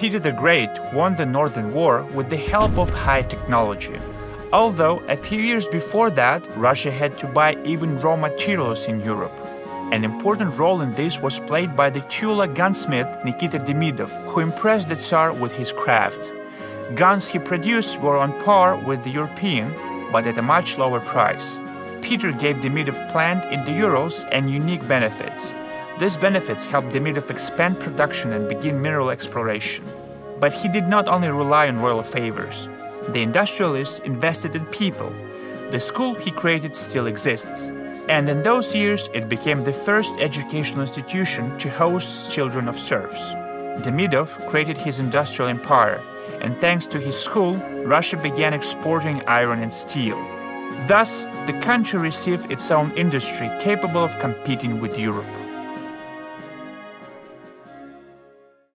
Peter the Great won the Northern War with the help of high technology. Although a few years before that, Russia had to buy even raw materials in Europe. An important role in this was played by the Tula gunsmith Nikita Demidov, who impressed the Tsar with his craft. Guns he produced were on par with the European, but at a much lower price. Peter gave Demidov plant in the Urals and unique benefits. These benefits helped Demidov expand production and begin mineral exploration. But he did not only rely on royal favors. The industrialists invested in people. The school he created still exists. And in those years, it became the first educational institution to host children of serfs. Demidov created his industrial empire, and thanks to his school, Russia began exporting iron and steel. Thus, the country received its own industry capable of competing with Europe.